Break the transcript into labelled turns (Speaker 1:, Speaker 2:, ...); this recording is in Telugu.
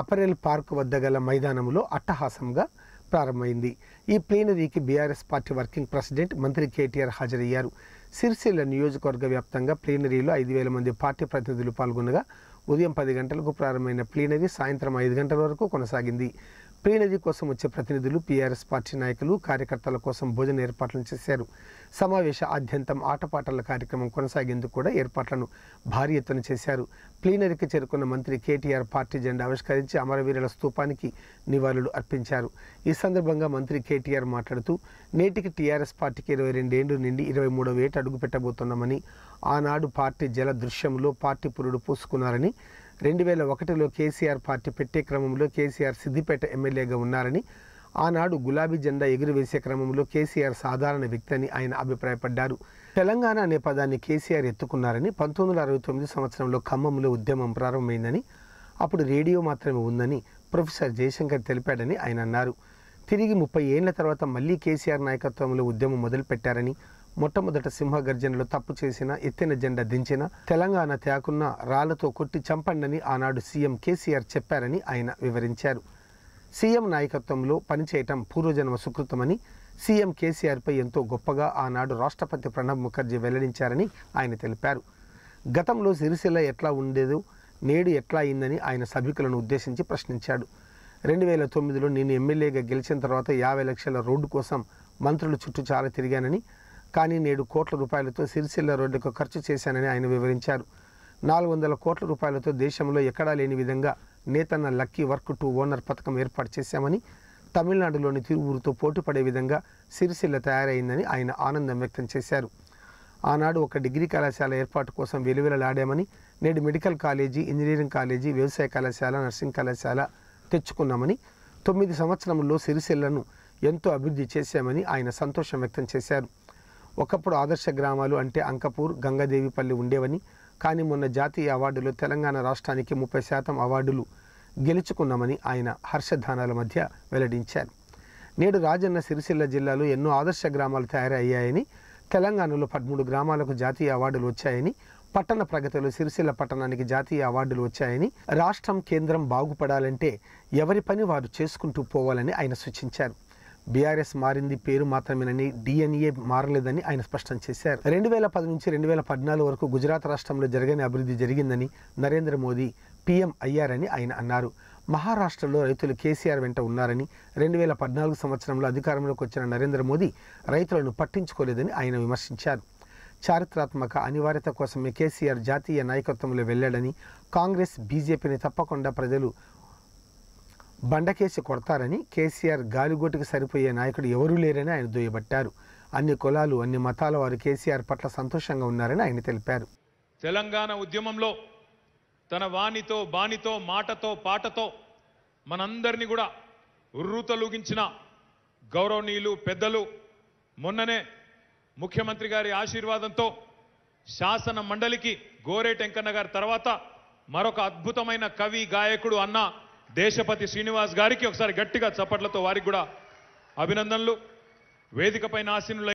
Speaker 1: అపరెల్ పార్క్ వద్ద గల మైదానంలో అట్టహాసంగా ప్రారంభమైంది. ఈ ప్లీనరీకి బీఆర్ఎస్ పార్టీ వర్కింగ్ ప్రెసిడెంట్ మంత్రి కేటీఆర్ హాజరయ్యారు. సిరిసిల్ల నియోజకవర్గ వ్యాప్తంగా ప్లీనరీలో ఐదు వేల మంది పార్టీ ప్రతినిధులు పాల్గొనగా ఉదయం పది గంటలకు ప్రారంభమైన ప్లీనరీ సాయంత్రం ఐదు గంటల వరకు కొనసాగింది. ప్లీనరీ కోసం వచ్చే ప్రతినిధులు పీఆర్ఎస్ పార్టీ నాయకులు కార్యకర్తల కోసం భోజన ఏర్పాట్లను చేశారు. సమావేశ ఆద్యంతం ఆటపాటల కార్యక్రమం కొనసాగేందుకు కూడా ఏర్పాట్లను భారీ ఎత్తున చేశారు. ప్లీనరీకి చేరుకున్న మంత్రి కేటీఆర్ పార్టీ జెండా ఆవిష్కరించి అమరవీరుల స్తూపానికి నివాళులు అర్పించారు. ఈ సందర్భంగా మంత్రి కేటీఆర్ మాట్లాడుతూ నేటికి టీఆర్ఎస్ పార్టీకి ఇరవై రెండేళ్ళు నిండి ఇరవై మూడవ ఏట అడుగు పెట్టబోతున్నామని ఆనాడు పార్టీ జల దృశ్యంలో పార్టీ పురుడు పూసుకున్నారని రెండు వేల ఒకటిలో కేసీఆర్ పార్టీ పెట్టే క్రమంలో కేసీఆర్ సిద్దిపేట ఎమ్మెల్యేగా ఉన్నారని ఆనాడు గులాబీ జెండా ఎగురవేసే క్రమంలో కేసీఆర్ సాధారణ వ్యక్తి అని ఆయన అభిప్రాయపడ్డారు. తెలంగాణ అనే పదాన్ని కేసీఆర్ ఎత్తుకున్నారని పంతొమ్మిది వందల అరవై తొమ్మిది సంవత్సరంలో ఖమ్మంలో ఉద్యమం ప్రారంభమైందని అప్పుడు రేడియో మాత్రమే ఉందని ప్రొఫెసర్ జయశంకర్ తెలిపాడని ఆయన అన్నారు. తిరిగి ముప్పై ఏళ్ళ తర్వాత మళ్ళీ కేసీఆర్ నాయకత్వంలో ఉద్యమం మొదలుపెట్టారని మొట్టమొదట సింహ సింహగర్జనలో తప్పు చేసిన ఎత్తిన జెండా దించిన తెలంగాణ తేకున్న రాళ్ళతో కొట్టి చంపండని ఆనాడు సీఎం కేసీఆర్ చెప్పారని ఆయన వివరించారు. సీఎం నాయకత్వంలో పనిచేయటం పూర్వజన్మ సుకృతమని సీఎం కేసీఆర్పై ఎంతో గొప్పగా ఆనాడు రాష్ట్రపతి ప్రణబ్ ముఖర్జీ వెల్లడించారని ఆయన తెలిపారు. గతంలో సిరిసిల్ల ఎట్లా ఉండేదో నేడు ఎట్లా అయిందని ఆయన సభికులను ఉద్దేశించి ప్రశ్నించాడు. రెండు వేల తొమ్మిదిలో నేను ఎమ్మెల్యేగా గెలిచిన తర్వాత యాభై లక్షల రోడ్డు కోసం మంత్రులు చుట్టూ చాలా తిరిగానని కానీ నేడు కోట్ల రూపాయలతో సిరిసిల్ల రోడ్డుకు ఖర్చు చేశానని ఆయన వివరించారు. నాలుగు వందల కోట్ల రూపాయలతో దేశంలో ఎక్కడా లేని విధంగా నేతన్న లక్కీ వర్క్ టు ఓనర్ పథకం ఏర్పాటు చేశామని తమిళనాడులోని తిరువురుతో పోటీపడే విధంగా సిరిసిల్ల తయారైందని ఆయన ఆనందం వ్యక్తం చేశారు. ఆనాడు ఒక డిగ్రీ కళాశాల ఏర్పాటు కోసం వెలువెలలాడామని నేడు మెడికల్ కాలేజీ ఇంజనీరింగ్ కాలేజీ వ్యవసాయ కళాశాల నర్సింగ్ కళాశాల తెచ్చుకున్నామని తొమ్మిది సంవత్సరంలో సిరిసిల్లను ఎంతో అభివృద్ధి చేశామని ఆయన సంతోషం వ్యక్తం చేశారు. ఒకప్పుడు ఆదర్శ గ్రామాలు అంటే అంకపూర్ గంగాదేవిపల్లి ఉండేవని. కానీ మొన్న జాతీయ అవార్డులో తెలంగాణ రాష్ట్రానికి ముప్పై శాతం అవార్డులు గెలుచుకున్నామని ఆయన హర్షధానాల మధ్య వెల్లడించారు. నేడు రాజన్న సిరిసిల్ల జిల్లాలో ఎన్నో ఆదర్శ గ్రామాలు తయారయ్యాయని తెలంగాణలో పదమూడు గ్రామాలకు జాతీయ అవార్డులు వచ్చాయని పట్టణ ప్రగతిలో సిరిసిల్ల పట్టణానికి జాతీయ అవార్డులు వచ్చాయని రాష్ట్రం కేంద్రం బాగుపడాలంటే ఎవరి పని వారు చేసుకుంటూ పోవాలని ఆయన సూచించారు. బీఆర్ఎస్ మారింది పేరు మాత్రమేనని డిఎన్ఏ మారలేదని ఆయన స్పష్టం చేశారు. రెండు వేల పది నుంచి రెండు వేల పద్నాలుగు వరకు గుజరాత్ రాష్ట్రంలో జరగని అభివృద్ధి జరిగిందని నరేంద్ర మోదీ పీఎం అయ్యారని ఆయన అన్నారు. మహారాష్ట్రలో రైతులు కేసీఆర్ వెంట ఉన్నారని రెండు వేల పద్నాలుగు సంవత్సరంలో అధికారంలోకి వచ్చిన నరేంద్ర మోదీ రైతులను పట్టించుకోలేదని ఆయన విమర్శించారు. చారిత్రాత్మక అనివార్యత కోసమే కేసీఆర్ జాతీయ నాయకత్వంలో వెళ్ళాడని కాంగ్రెస్ బీజేపీని తప్పకుండా ప్రజలు బండకేసి కొడతారని కేసీఆర్ గాలిగోటుకు సరిపోయే నాయకుడు ఎవరూ లేరని ఆయన దుయ్యబట్టారు. అన్ని కులాలు అన్ని మతాల వారు కేసీఆర్ పట్ల సంతోషంగా ఉన్నారని ఆయన తెలిపారు.
Speaker 2: తెలంగాణ ఉద్యమంలో తన వాణితో బాణితో మాటతో పాటతో మనందరినీ కూడా ఉర్రూతలూగించిన గౌరవనీయులు పెద్దలు మొన్ననే ముఖ్యమంత్రి గారి ఆశీర్వాదంతో శాసన మండలికి గోరే టెంకన్న గారి తర్వాత మరొక అద్భుతమైన కవి గాయకుడు అన్న దేశపతి శ్రీనివాస్ గారికి ఒకసారి గట్టిగా చప్పట్లతో వారికి కూడా అభినందనలు. వేదికపైన ఆశీనులై